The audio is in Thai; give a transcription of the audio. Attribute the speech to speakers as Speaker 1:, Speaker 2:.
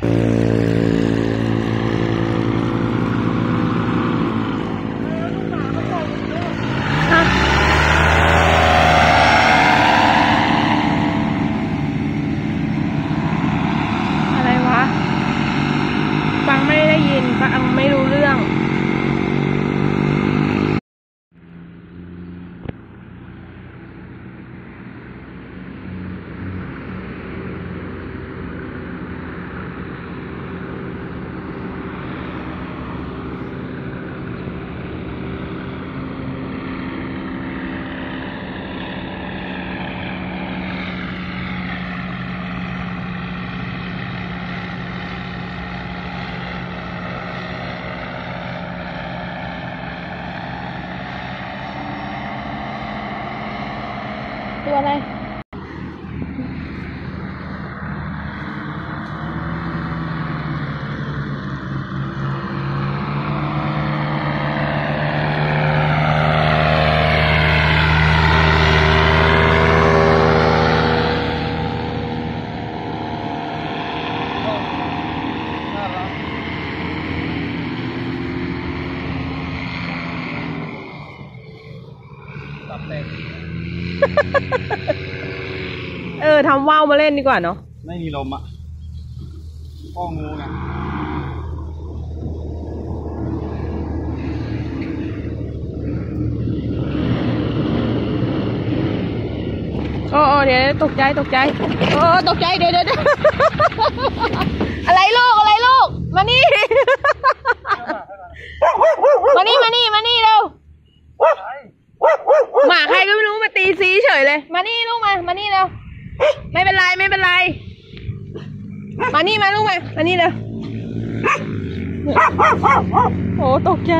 Speaker 1: อะไรวะ ฟังไม่ได้ยินฟังไม่รู้เรื่อง ตัวอะ เออทำว่าวมาเล่นดีกว่าเนาะ
Speaker 2: ไม่มีลมอะพ่องูไง
Speaker 1: โอ้โอ้เดี๋ยวตกใจตกใจโอ้ตกใจเดี๋ยวเดี๋ยวเดี๋ยวอะไรลูกอะไรลูกมานี่ มานี่มานี่มานี่เร็วหมาใครก็ไม่รู้มา ตีซีเฉยเลย มานี่ลูกมา มานี่เร็ว ไม่เป็นไรไม่เป็นไร มานี่มาลูกมา มานี่เร็วโอ้ตกใจ